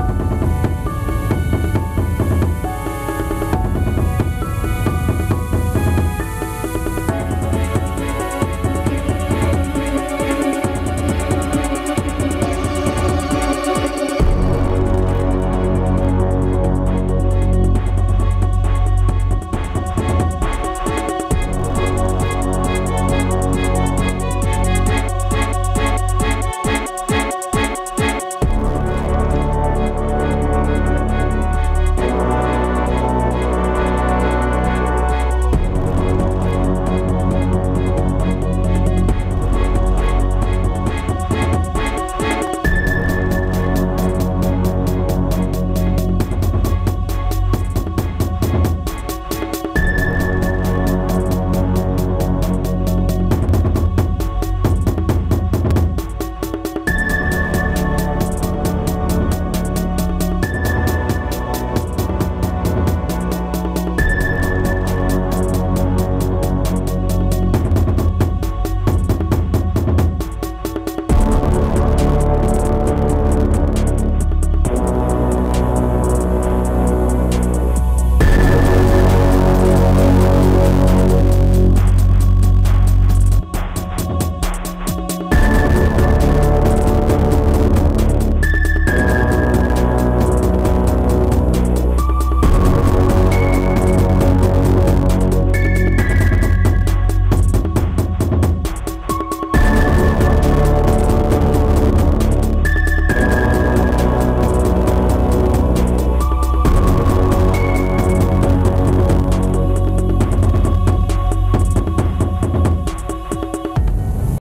you